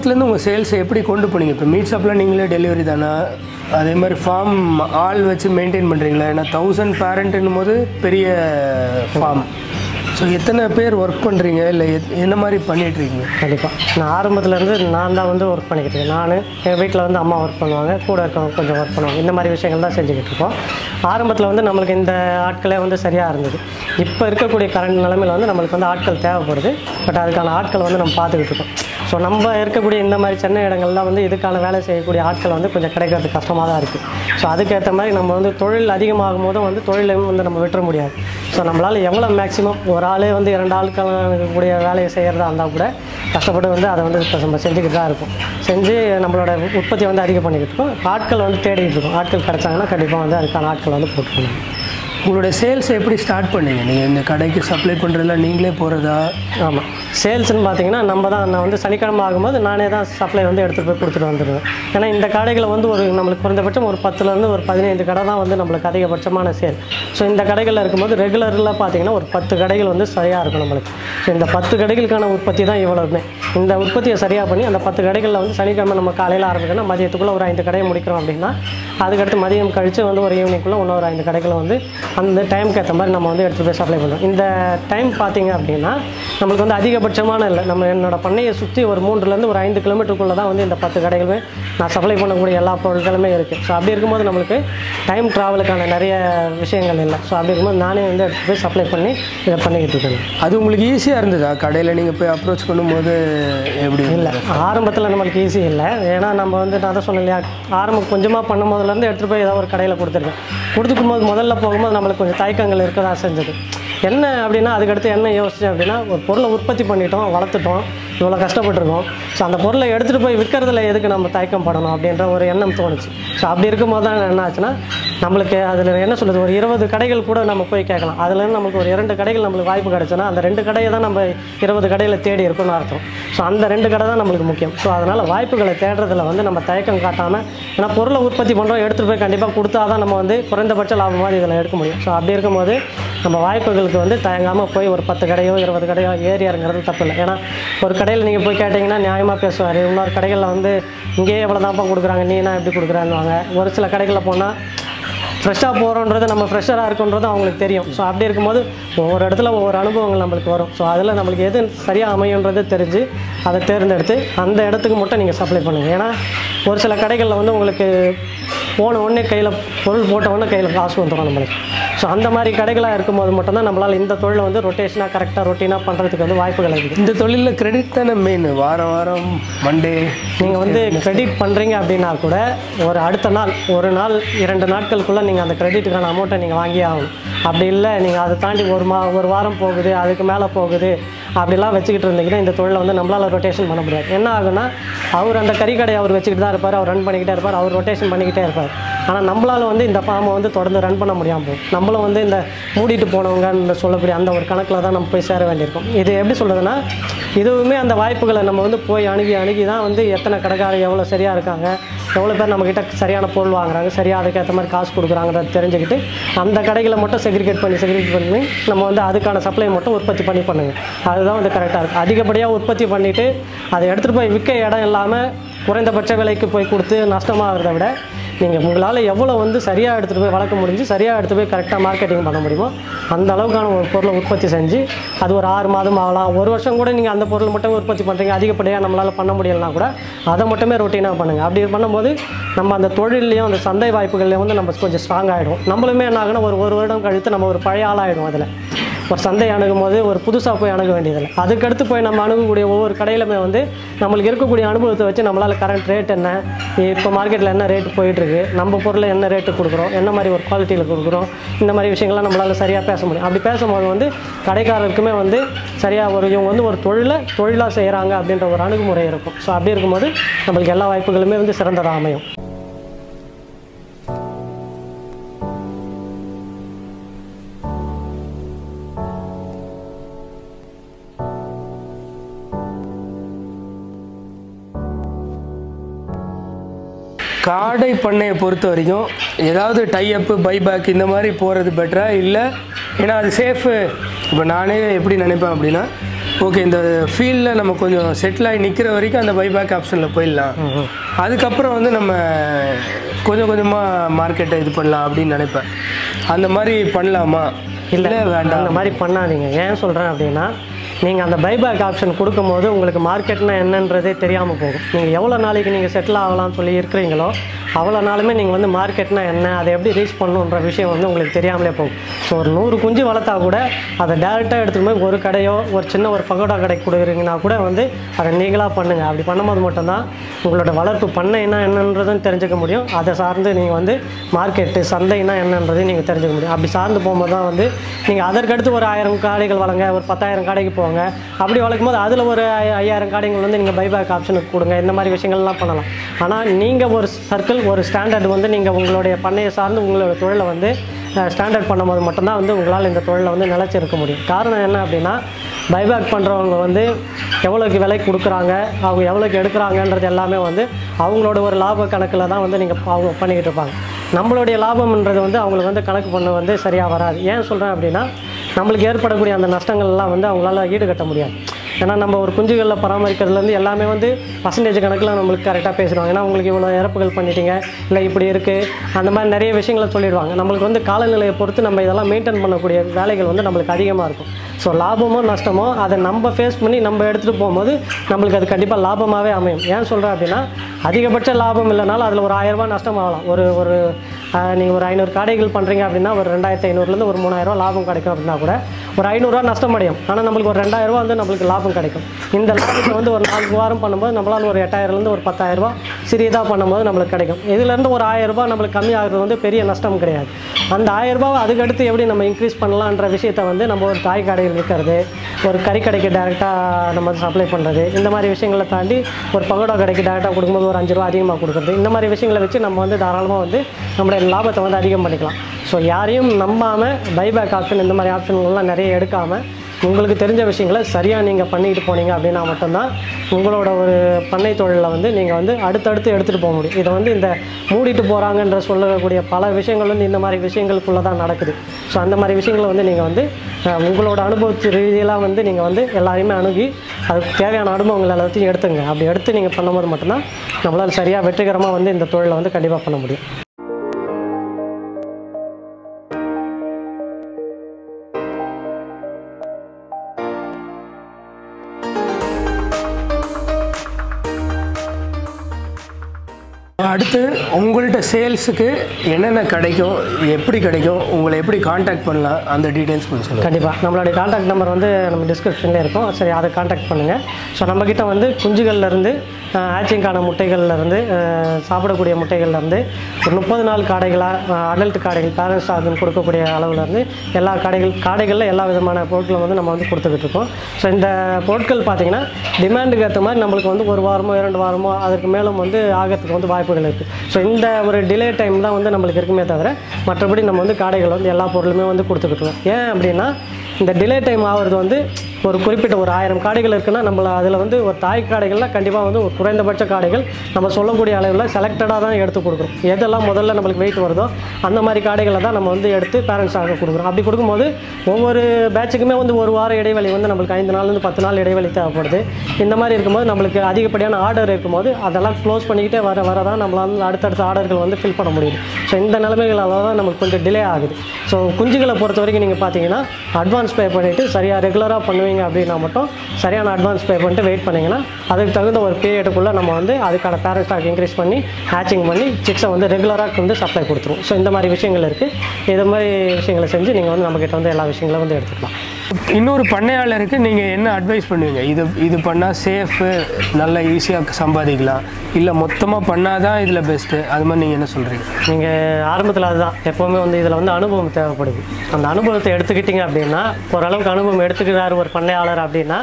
ஃபஸ்ட்லேருந்து உங்கள் சேல்ஸை எப்படி கொண்டு போனீங்க? இப்போ மீட் நீங்களே டெலிவரி தானே? அதே மாதிரி ஃபார்ம் ஆள் வச்சு மெயின்டைன் பண்ணுறீங்களா ஏன்னா தௌசண்ட் பேரண்ட்டுன்னும் போது பெரிய ஃபார்ம் ஸோ எத்தனை பேர் ஒர்க் பண்ணுறீங்க இல்லை என்ன மாதிரி பண்ணிகிட்ருக்கீங்க கண்டிப்பாக நான் ஆரம்பத்துலேருந்து நான் தான் வந்து ஒர்க் பண்ணிக்கிட்டு இருக்கேன். நான் எங்கள் வீட்டில் வந்து அம்மா ஒர்க் பண்ணுவாங்க. கூட இருக்கவங்க கொஞ்சம் ஒர்க் பண்ணுவாங்க. இந்த மாதிரி விஷயங்கள் தான் செஞ்சுக்கிட்டு இருக்கோம். ஆரம்பத்தில் வந்து நம்மளுக்கு இந்த ஆட்களே வந்து சரியாக இருந்தது. இப்போ இருக்கக்கூடிய கரண்ட் நிலமையில் வந்து நம்மளுக்கு வந்து ஆட்கள் தேவைப்படுது. பட் அதுக்கான ஆட்கள் வந்து நம்ம பார்த்துக்கிட்டு இருக்கோம். ஸோ நம்ம இருக்கக்கூடிய இந்த மாதிரி சென்னை இடங்கள்லாம் வந்து இதுக்கான வேலை செய்யக்கூடிய ஆட்கள் வந்து கொஞ்சம் கிடைக்கிறது கஷ்டமாக தான் இருக்குது ஸோ அதுக்கேற்ற மாதிரி நம்ம வந்து தொழில் அதிகமாகும் போதும் வந்து தொழிலையும் வந்து நம்ம விட்டுற முடியாது. ஸோ நம்மளால் எவ்வளோ மேக்ஸிமம் ஒரு ஆளே வந்து இரண்டு ஆட்கள் இருக்கக்கூடிய வேலையை செய்கிறதா இருந்தால் கூட கஷ்டப்பட்டு வந்து அதை வந்து இப்போ நம்ம செஞ்சுக்கிட்டு தான் இருக்கும். செஞ்சு நம்மளோட உற்பத்தியை வந்து அதிகம் பண்ணிக்கிட்டு இருக்கோம். ஆட்கள் வந்து தேடிக்கிட்டு இருக்கோம். ஆட்கள் கிடச்சாங்கன்னா கண்டிப்பாக வந்து அதுக்கான ஆட்கள் வந்து போட்டுக்கணும். உங்களுடைய சேல்ஸை எப்படி ஸ்டார்ட் பண்ணீங்க? நீங்கள் இந்த கடைக்கு சப்ளை பண்ணுறதுல நீங்களே போகிறதா ஆமாம் சேல்ஸ்னு பார்த்தீங்கன்னா நம்ம தான் நான் வந்து சனிக்கிழமை ஆகும்போது நானே தான் சப்ளை வந்து எடுத்துகிட்டு போய் கொடுத்துட்டு வந்துடுவேன் ஏன்னா இந்த கடைகளை வந்து ஒரு நம்மளுக்கு குறைந்தபட்சம் ஒரு பத்துலேருந்து ஒரு பதினைந்து கடை தான் வந்து நம்மளுக்கு அதிகபட்சமான சேல் ஸோ இந்த கடைகளில் இருக்கும்போது ரெகுலரில் பார்த்தீங்கன்னா ஒரு பத்து கடைகள் வந்து சரியாக இருக்கும் நம்மளுக்கு. ஸோ இந்த பத்து கடைகளுக்கான உற்பத்தி தான் இவ்வளவுமே. இந்த உற்பத்தியை சரியாக பண்ணி அந்த பத்து கடைகளில் வந்து சனிக்கிழமை நம்ம காலையில் ஆரம்பிக்கணும் மதியத்துக்குள்ளே ஒரு ஐந்து கடையை முடிக்கிறோம் அப்படின்னா அதுக்கடுத்து மதியம் கழித்து வந்து ஒரு ஈவினிங்குள்ளே இன்னொரு ஐந்து கடைகளை வந்து அந்த டைமுக்கு ஏற்ற மாதிரி நம்ம வந்து எடுத்துகிட்டு போய் சப்ளை பண்ணுறோம் இந்த டைம் பார்த்தீங்க அப்படின்னா நம்மளுக்கு வந்து அதிகபட்சமான இல்லை. நம்ம என்னோட பண்ணையை சுற்றி ஒரு மூன்றுலேருந்து ஒரு ஐந்து கிலோமீட்டருக்குள்ளே தான் வந்து இந்த பத்து கடைகளுமே நான் சப்ளை பண்ணக்கூடிய எல்லா பொருட்களுமே இருக்குது ஸோ அப்படி இருக்கும்போது நம்மளுக்கு டைம் ட்ராவலுக்கான நிறைய விஷயங்கள் இல்லை. ஸோ அப்படி இருக்கும்போது நானே வந்து எடுத்து போய் சப்ளை பண்ணி இதை பண்ணிக்கிட்டு இருக்கேன். அது உங்களுக்கு ஈஸியாக இருந்ததா? கடையில் நீங்கள் போய் அப்ரோச் பண்ணும்போது எப்படி இல்லை. ஆரம்பத்தில் நம்மளுக்கு ஈஸி இல்லை. ஏன்னா நம்ம வந்து நான் தான் சொன்னேன் இல்லையா? ஆரம்பம் கொஞ்சமாக பண்ணும் போதுலேருந்து எடுத்துகிட்டு போய் ஏதாவது ஒரு கடையில் கொடுத்துருக்கேன். கொடுத்துக்கும்போது முதல்ல போகும்போது நம்மளுக்கு கொஞ்சம் தயக்கங்கள் இருக்க தான் செஞ்சது. என்ன அப்படின்னா அதுக்கடுத்து என்ன யோசிச்சேன் அப்படின்னா ஒரு பொருளை உற்பத்தி பண்ணிட்டோம் வளர்த்துட்டோம். இவ்வளோ கஷ்டப்பட்டுருக்கோம். ஸோ அந்த பொருளை எடுத்துகிட்டு போய் விற்கிறதுல எதுக்கு நம்ம தயக்கம் படணும் அப்படின்ற ஒரு எண்ணம் தோணுச்சு. ஸோ அப்படி இருக்கும்போது தான் என்ன ஆச்சுன்னா நம்மளுக்கு அதில் என்ன சொல்கிறது ஒரு இருபது கடைகள் கூட நம்ம போய் கேட்கலாம். அதுலேருந்து நமக்கு ஒரு இரண்டு கடைகள் நம்மளுக்கு வாய்ப்பு கிடச்சுன்னா அந்த ரெண்டு கடையை தான் நம்ம இருபது கடையில் தேடி இருக்கணும்னு அர்த்தம். ஸோ அந்த ரெண்டு கடை தான் நம்மளுக்கு முக்கியம். ஸோ அதனால் வாய்ப்புகளை தேடுறதுல வந்து நம்ம தயக்கம் காட்டாமல் ஏன்னா பொருளை உற்பத்தி பண்ணுறோம் எடுத்துகிட்டு போய் கண்டிப்பாக கொடுத்தா தான் நம்ம வந்து குறைந்தபட்ச லாபம் மாதிரி இதில் எடுக்க முடியும். ஸோ அப்படி இருக்கும்போது நம்ம வாய்ப்புகளுக்கு வந்து தயங்காமல் போய் ஒரு பத்து கடையோ இருபது கடையோ ஏறி இறங்குறது தப்பு இல்லை. ஏன்னா ஒரு கடையில் நீங்கள் போய் கேட்டிங்கன்னா நியாயமாக பேசுவார். இன்னொரு கடைகளில் வந்து இங்கேயே எவ்வளோ தான்ப்பா கொடுக்குறாங்க நீ என்ன எப்படி கொடுக்குறான்னுவாங்க. ஒரு சில கடைகளில் போனால் ஃப்ரெஷ்ஷாக போகிறோன்றது நம்ம ஃப்ரெஷ்ஷராக இருக்குன்றது அவங்களுக்கு தெரியும். ஸோ அப்படி இருக்கும்போது ஒவ்வொரு இடத்துல ஒவ்வொரு அனுபவங்கள் நம்மளுக்கு வரும். ஸோ அதில் நம்மளுக்கு எது சரியாக அமையுன்றது தெரிஞ்சு அதை தேர்ந்தெடுத்து அந்த இடத்துக்கு மட்டும் நீங்கள் சப்ளை பண்ணுங்கள் ஏன்னா ஒரு சில கடைகளில் வந்து உங்களுக்கு போன உடனே கையில் பொருள் போட்ட உடனே கையில் காசு வந்துடும் நம்மளுக்கு. ஸோ அந்த மாதிரி கடைகளாக இருக்கும்போது மட்டும்தான் நம்மளால் இந்த தொழிலை வந்து ரொட்டேஷனாக கரெக்டாக ரொட்டீனாக பண்ணுறதுக்கு வந்து வாய்ப்புகள் இருக்குது இந்த தொழிலில் கிரெடிட் தானே மெயின் வாரம் வாரம் மண்டே நீங்கள் வந்து கிரெடிட் பண்ணுறீங்க அப்படின்னா கூட ஒரு அடுத்த நாள் ஒரு நாள் இரண்டு நாட்களுக்குள்ளே நீங்கள் அந்த கிரெடிட்டுக்கான அமௌண்ட்டை நீங்கள் வாங்கி ஆகணும். அப்படி இல்லை நீங்கள் அதை தாண்டி ஒரு மா ஒரு வாரம் போகுது அதுக்கு மேலே போகுது அப்படிலாம் வச்சுக்கிட்டு இருந்தீங்கன்னா இந்த தொழிலை வந்து நம்மளால் ரொட்டேஷன் பண்ண முடியாது. என்ன ஆகுனா அவர் அந்த கறிக்கடையை அவர் வச்சுக்கிட்டு தான் இருப்பார் அவர் ரன் பண்ணிக்கிட்டே இருப்பார் அவர் ரொட்டேஷன் பண்ணிக்கிட்டே இருப்பார். ஆனால் நம்மளால் வந்து இந்த ஃபார்மை வந்து தொடர்ந்து ரன் பண்ண முடியாமல் போகும் நம்மளும் வந்து இந்த மூடிட்டு போனவங்க இந்த சொல்லக்கூடிய அந்த ஒரு கணக்கில் தான் நம்ம போய் சேர வேண்டியிருக்கும். இது எப்படி சொல்கிறதுனா இதுவுமே அந்த வாய்ப்புகளை நம்ம வந்து போய் அணுகி அணுகி தான் வந்து எத்தனை கடைக்காரர் எவ்வளோ சரியாக இருக்காங்க எவ்வளோ பேர் நம்மக்கிட்ட சரியான பொருள் வாங்குறாங்க சரியாக அதுக்கேற்ற மாதிரி காசு கொடுக்குறாங்கிறத தெரிஞ்சுக்கிட்டு அந்த கடைகளை மட்டும் செக்ரிகேட் பண்ணி செக்ரிகேட் பண்ணி நம்ம வந்து அதுக்கான சப்ளை மட்டும் உற்பத்தி பண்ணி பண்ணுங்க. அதுதான் வந்து கரெக்டாக இருக்கும். அதிகப்படியாக உற்பத்தி பண்ணிவிட்டு அதை எடுத்துகிட்டு போய் விற்க இடம் இல்லாமல் குறைந்தபட்ச விலைக்கு போய் கொடுத்து நஷ்டமாகிறத விட நீங்கள் உங்களால் எவ்வளோ வந்து சரியாக எடுத்துகிட்டு போய் வளர்க்க முடிஞ்சு சரியாக எடுத்து போய் கரெக்டாக மார்க்கெட்டிங் பண்ண முடியுமோ அந்த அளவுக்கான ஒரு பொருளை உற்பத்தி செஞ்சு அது ஒரு ஆறு மாதம் ஆகலாம். ஒரு வருஷம் கூட நீங்கள் அந்த பொருள் மட்டும் உற்பத்தி பண்ணுறீங்க அதிகப்படியாக நம்மளால் பண்ண முடியலனா கூட அதை மட்டுமே ரொட்டீனாக பண்ணுங்கள் அப்படி பண்ணும்போது நம்ம அந்த தொழிலையும் அந்த சந்தை வாய்ப்புகள்லையும் வந்து நம்ம கொஞ்சம் ஸ்ட்ராங் ஆகிடும் நம்மளுமே என்ன ஆகுனா ஒரு ஒரு வருடம் கழித்து நம்ம ஒரு பழைய ஆளாகிடும் அதில். ஒரு சந்தை அணுகும் போது ஒரு புதுசாக போய் அணுக வேண்டியதில்லை. அதுக்கடுத்து போய் நம்ம அணுகக்கூடிய ஒவ்வொரு கடையிலுமே வந்து நம்மளுக்கு இருக்கக்கூடிய அனுபவத்தை வச்சு நம்மளால் கரண்ட் ரேட் என்ன? இப்போ மார்க்கெட்டில் என்ன ரேட்டு போயிட்டுருக்கு? நம்ம பொருளை என்ன ரேட்டு கொடுக்குறோம்? என்ன மாதிரி ஒரு குவாலிட்டியில் கொடுக்குறோம்? இந்த மாதிரி விஷயங்கள்லாம் நம்மளால் சரியாக பேச முடியும். அப்படி பேசும்போது வந்து கடைக்காரருக்குமே வந்து சரியாக ஒரு இவங்க வந்து ஒரு தொழிலை தொழிலாக செய்கிறாங்க அப்படின்ற ஒரு அணுகுமுறை இருக்கும். ஸோ அப்படி இருக்கும்போது நம்மளுக்கு எல்லா வாய்ப்புகளுமே வந்து சிறந்ததாக அமையும். காடை பண்ணையை பொறுத்த வரைக்கும் ஏதாவது டைஅப்பு பைபேக் இந்த மாதிரி போகிறது பெட்டரா இல்லை ஏன்னா அது சேஃபு இப்போ நானே எப்படி நினைப்பேன் அப்படின்னா ஓகே இந்த ஃபீல்டில் நம்ம கொஞ்சம் செட்டில் ஆகி நிற்கிற வரைக்கும் அந்த பைபேக் ஆப்ஷனில் போயிடலாம். அதுக்கப்புறம் வந்து நம்ம கொஞ்சம் கொஞ்சமாக மார்க்கெட்டை இது பண்ணலாம் அப்படின்னு நினைப்பேன். அந்த மாதிரி பண்ணலாமா? இல்லை வேண்டாம். அந்த மாதிரி பண்ணாதீங்க. ஏன் சொல்கிறேன் அப்படின்னா நீங்கள் அந்த பைபேக் ஆப்ஷன் கொடுக்கும்போது உங்களுக்கு மார்க்கெட்னா என்னன்றதே தெரியாமல் போகும். நீங்கள் எவ்வளோ நாளைக்கு நீங்கள் செட்டில் ஆகலாம்னு சொல்லி இருக்கிறீங்களோ அவ்வளோ நாளுமே நீங்கள் வந்து மார்க்கெட்னா என்ன அதை எப்படி ரீச் பண்ணணுன்ற விஷயம் வந்து உங்களுக்கு தெரியாமலே போகும். ஸோ ஒரு நூறு குஞ்சு வளர்த்தா கூட அதை டேரெக்டாக எடுத்துகிட்டு போய் ஒரு கடையோ ஒரு சின்ன ஒரு பகோடா கடைக்கு கொடுக்குறீங்கன்னா கூட வந்து அதை நீங்களாக பண்ணுங்கள் அப்படி பண்ணும்போது மட்டும்தான் உங்களோட வளர்ப்பு பண்ணைன்னா என்னன்றதும் தெரிஞ்சுக்க முடியும். அதை சார்ந்து நீங்கள் வந்து மார்க்கெட்டு சந்தைனா என்னன்றதையும் நீங்கள் தெரிஞ்சுக்க முடியும். அப்படி சார்ந்து போகும்போது தான் வந்து நீங்கள் அதற்கடுத்து ஒரு ஆயிரம் காடைகள் வளங்க ஒரு பத்தாயிரம் காடைக்கு போங்க அப்படி வளர்க்கும் போது அதில் ஒரு ஐ- ஐயாயிரம் காடைகள் வந்து நீங்கள் பைபேக் ஆப்ஷனுக்கு கொடுங்க. இந்த மாதிரி விஷயங்கள்லாம் பண்ணலாம். ஆனால் நீங்கள் ஒரு சர்க்கிள் ஒரு ஸ்டாண்டர்ட் வந்து நீங்கள் உங்களுடைய பண்ணையை சார்ந்து உங்களோட தொழிலை வந்து ஸ்டாண்டர்ட் பண்ணும்போது மட்டும்தான் வந்து உங்களால் இந்த தொழிலை வந்து நிலச்சி இருக்க முடியும். காரணம் என்ன அப்படின்னா பைபேக் பண்ணுறவங்க வந்து எவ்வளோக்கு விலை கொடுக்குறாங்க அவங்க எவ்வளோக்கு எடுக்கிறாங்கன்றது எல்லாமே வந்து அவங்களோட ஒரு லாப கணக்கில் தான் வந்து நீங்கள் அவங்க பண்ணிக்கிட்டு இருப்பாங்க. நம்மளுடைய லாபம்ன்றது வந்து அவங்களுக்கு வந்து கணக்கு பண்ண வந்து சரியாக வராது. ஏன் சொல்கிறேன் அப்படின்னா நம்மளுக்கு ஏற்படக்கூடிய அந்த நஷ்டங்கள்லாம் வந்து அவங்களால ஈடுகட்ட முடியாது. ஏன்னா நம்ம ஒரு குஞ்சுகளில் பராமரிக்கிறதுலேருந்து எல்லாமே வந்து பர்சன்டேஜ் கணக்கில் நம்மளுக்கு கரெக்டாக பேசிடுவாங்க. ஏன்னா உங்களுக்கு இவ்வளோ இறப்புகள் பண்ணிட்டீங்க இல்லை இப்படி இருக்குது அந்த மாதிரி நிறைய விஷயங்களை சொல்லிடுவாங்க. நம்மளுக்கு வந்து காலநிலையை பொறுத்து நம்ம இதெல்லாம் மெயின்டைன் பண்ணக்கூடிய வேலைகள் வந்து நம்மளுக்கு அதிகமாக இருக்கும். ஸோ லாபமோ நஷ்டமோ அதை நம்ம ஃபேஸ் பண்ணி நம்ம எடுத்துகிட்டு போகும்போது நம்மளுக்கு அது கண்டிப்பாக லாபமாகவே அமையும். ஏன் சொல்கிறேன் அப்படின்னா அதிகபட்ச லாபம் இல்லைனாலும் அதில் ஒரு ஆயிரரூபா நஷ்டம் ஆகலாம். ஒரு ஒரு நீங்கள் ஒரு ஐநூறு காடைகள் பண்ணுறீங்க அப்படின்னா ஒரு ரெண்டாயிரத்தி ஐநூறுலேருந்து ஒரு மூணாயிரரூவா லாபம் கிடைக்கும் அப்படின்னா கூட ஒரு ஐநூறுரூவா நஷ்டம் அடையும். ஆனால் நம்மளுக்கு ஒரு ரெண்டாயிரரூவா வந்து நம்மளுக்கு லாபம் கிடைக்கும். இந்த லாபத்தை வந்து ஒரு நாலு வாரம் பண்ணும்போது நம்மளால் ஒரு எட்டாயிரம்லேருந்து ஒரு பத்தாயிரரூவா சிறியதாக பண்ணும்போது நம்மளுக்கு கிடைக்கும். இதுலேருந்து ஒரு ஆயிரரூபா நம்மளுக்கு கம்மி ஆகுறது வந்து பெரிய நஷ்டம் கிடையாது. அந்த ஆயிரரூபாவை அதுக்கடுத்து எப்படி நம்ம இன்க்ரீஸ் பண்ணலான்ற விஷயத்தை வந்து நம்ம ஒரு தாய் கடையில் இருக்கிறது ஒரு கறி கடைக்கு டேரெக்டாக நம்ம சப்ளை பண்ணுறது இந்த மாதிரி விஷயங்களை தாண்டி ஒரு பகோடா கடைக்கு டேரெக்டாக கொடுக்கும்போது ஒரு அஞ்சு ரூபா அதிகமாக கொடுக்குறது இந்த மாதிரி விஷயங்களை வச்சு நம்ம வந்து தாராளமாக வந்து நம்மளுடைய லாபத்தை வந்து அதிகம் பண்ணிக்கலாம். ஸோ யாரையும் நம்பாமல் பைபேக் ஆப்ஷன் இந்த மாதிரி ஆப்ஷன்கள்லாம் நிறைய எடுக்காமல் உங்களுக்கு தெரிஞ்ச விஷயங்களை சரியாக நீங்கள் பண்ணிட்டு போனீங்க அப்படின்னா மட்டும்தான் உங்களோட ஒரு பண்ணை தொழிலில் வந்து நீங்கள் வந்து அடுத்தடுத்து எடுத்துகிட்டு போக முடியும். இதை வந்து இந்த மூடிட்டு போகிறாங்கன்ற சொல்லக்கூடிய பல விஷயங்கள் வந்து இந்த மாதிரி விஷயங்களுக்குள்ளே தான் நடக்குது. ஸோ அந்த மாதிரி விஷயங்களை வந்து நீங்கள் வந்து உங்களோட அனுபவத்து ரீதியெல்லாம் வந்து நீங்கள் வந்து எல்லாரையுமே அணுகி அதுக்கு தேவையான அனுபவங்கள் எல்லாத்தையும் எடுத்துங்க. அப்படி எடுத்து நீங்கள் பண்ணும்போது மட்டும்தான் நம்மளால் சரியாக வெற்றிகரமாக வந்து இந்த தொழிலை வந்து கண்டிப்பாக பண்ண முடியும். அடுத்து உங்கள்கிட்ட சேல்ஸுக்கு என்னென்ன கிடைக்கும் எப்படி கிடைக்கும் உங்களை எப்படி காண்டாக்ட் பண்ணலாம் அந்த டீட்டெயில்ஸ் கொஞ்சம் சொல்லுங்கள் கண்டிப்பாக நம்மளுடைய காண்டாக்ட் நம்பர் வந்து நம்ம டிஸ்கிரிப்ஷன்லேயே இருக்கும். சரி அதை காண்டாக்ட் பண்ணுங்கள் ஸோ நம்மக்கிட்ட வந்து குஞ்சுகள்லேருந்து ஆச்சிங்கான முட்டைகள்லேருந்து சாப்பிடக்கூடிய முட்டைகள்லேருந்து ஒரு முப்பது நாள் காடைகளாக அடல்ட் காடைகள் பேரண்ட்ஸ் ஆகும் கொடுக்கக்கூடிய அளவுலேருந்து எல்லா காடைகள் காடைகளில் எல்லா விதமான பொருட்களும் வந்து நம்ம வந்து கொடுத்துக்கிட்டு இருக்கோம். ஸோ இந்த பொருட்கள் பார்த்திங்கன்னா டிமாண்டுக்கு ஏற்ற மாதிரி நம்மளுக்கு வந்து ஒரு வாரமோ இரண்டு வாரமோ அதுக்கு மேலும் வந்து ஆகிறதுக்கு வந்து வாய்ப்புகள் இருக்குது ஸோ இந்த ஒரு டிலே டைம் தான் வந்து நம்மளுக்கு இருக்குமே தவிர மற்றபடி நம்ம வந்து காடைகள் வந்து எல்லா பொருளுமே வந்து கொடுத்துக்கிட்டு இருக்கோம். ஏன் அப்படின்னா இந்த டிலே டைம் ஆகிறது வந்து ஒரு குறிப்பிட்ட ஒரு ஆயிரம் காடைகள் இருக்குன்னா நம்மளை அதில் வந்து ஒரு தாய் காடைகள்லாம் கண்டிப்பாக வந்து ஒரு குறைந்தபட்ச காடைகள். நம்ம சொல்லக்கூடிய அளவில் செலக்டடாக தான் எடுத்து கொடுக்குறோம் எதெல்லாம் முதல்ல நம்மளுக்கு வெயிட் வருதோ அந்த மாதிரி காடைகளை தான் நம்ம வந்து எடுத்து பேரண்ட்ஸாக கொடுக்குறோம் அப்படி கொடுக்கும்போது ஒவ்வொரு பேட்சுக்குமே வந்து ஒரு வார இடைவெளி வந்து நம்மளுக்கு ஐந்து நாள்லேருந்து பத்து நாள் இடைவெளி தேவைப்படுது. இந்த மாதிரி இருக்கும்போது நம்மளுக்கு அதிகப்படியான ஆர்டர் இருக்கும்போது அதெல்லாம் க்ளோஸ் பண்ணிக்கிட்டே வர வர தான் நம்மளால் வந்து அடுத்தடுத்த ஆர்டர்கள் வந்து ஃபில் பண்ண முடியுது. ஸோ இந்த நிலைமைகளால் தான் நமக்கு கொஞ்சம் டிலே ஆகுது. ஸோ குஞ்சுகளை பொறுத்த வரைக்கும் நீங்கள் பார்த்தீங்கன்னா அட்வான்ஸ் பே பண்ணிவிட்டு சரியாக ரெகுலராக பண்ணுவீங்க. அப்படின்னா மட்டும் சரியான அட்வான்ஸ் பே பண்ணிட்டு வெயிட் பண்ணிங்கன்னா அதுக்கு தகுந்த ஒரு பீரியடுக்குள்ளே நம்ம வந்து அதுக்கான பேரண்ட் ஸ்டாக் இன்க்ரீஸ் பண்ணி ஹேச்சிங் பண்ணி சிக்ஸை வந்து ரெகுலராக வந்து சப்ளை கொடுத்துருவோம் ஸோ இந்த மாதிரி விஷயங்கள் இருக்குது இது மாதிரி விஷயங்களை செஞ்சு நீங்கள் வந்து நம்மக்கிட்ட வந்து எல்லா விஷயங்களும் வந்து எடுத்துக்கலாம். இன்னொரு பண்ணையாளருக்கு நீங்கள் என்ன அட்வைஸ் பண்ணுவீங்க? இது இது பண்ணால் சேஃபு நல்லா ஈஸியாக சம்பாதிக்கலாம். இல்லை மொத்தமாக பண்ணால் தான் இதில் பெஸ்ட்டு அது மாதிரி நீங்கள் என்ன சொல்கிறீங்க நீங்கள் ஆரம்பத்தில் அதுதான். எப்போவுமே வந்து இதில் வந்து அனுபவம் தேவைப்படுது. அந்த அனுபவத்தை எடுத்துக்கிட்டிங்க அப்படின்னா ஓரளவுக்கு அனுபவம் எடுத்துக்கிறார் ஒரு பண்ணையாளர் அப்படின்னா